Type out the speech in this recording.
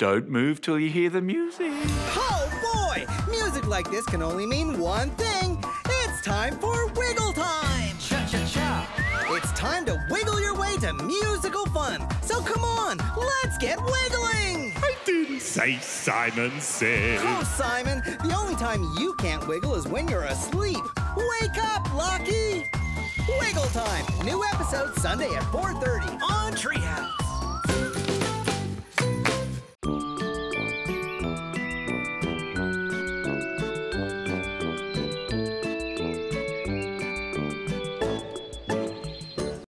Don't move till you hear the music. Oh boy! Music like this can only mean one thing. It's time for wiggle time! Cha cha cha. It's time to wiggle your way to musical fun. So come on, let's get wiggling! I didn't say Simon said. Oh, Simon, the only time you can't wiggle is when you're asleep. Wake up, Lachy! Wiggle time! New episode Sunday at 4.30.